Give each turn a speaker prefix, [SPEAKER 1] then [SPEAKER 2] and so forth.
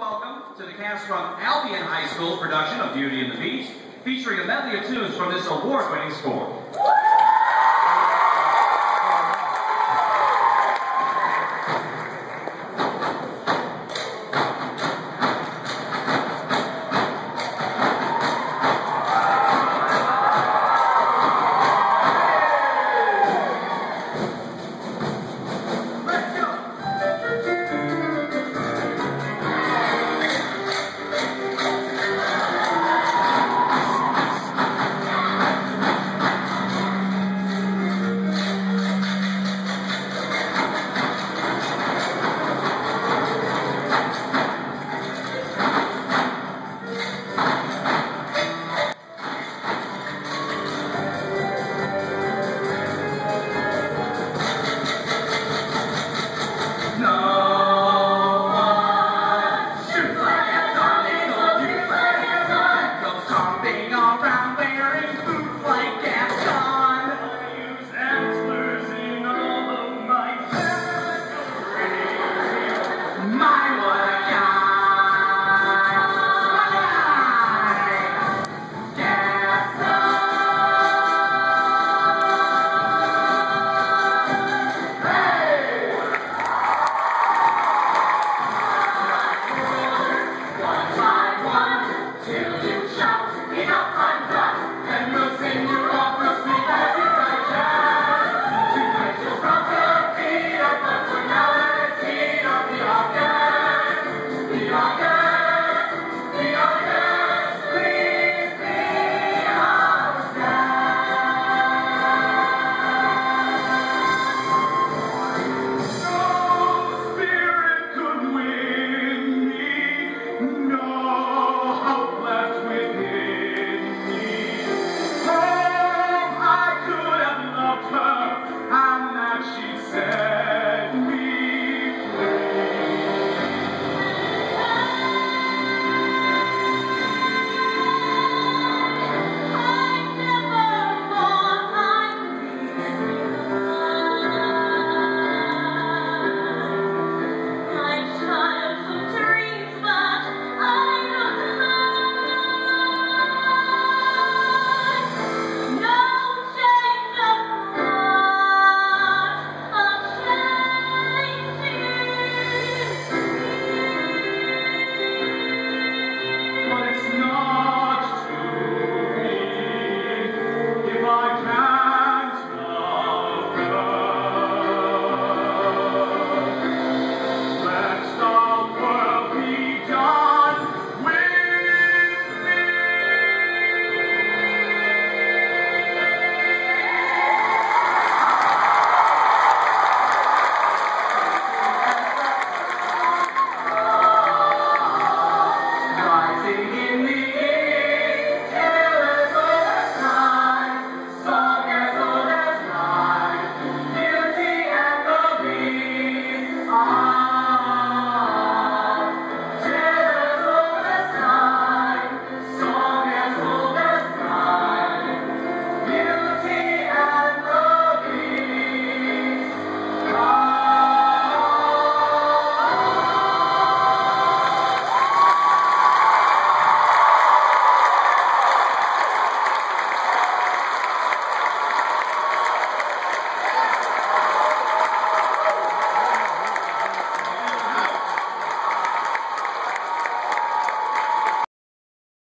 [SPEAKER 1] welcome to the cast from Albion High School production of Beauty and the Beast, featuring a medley of tunes from this award-winning score.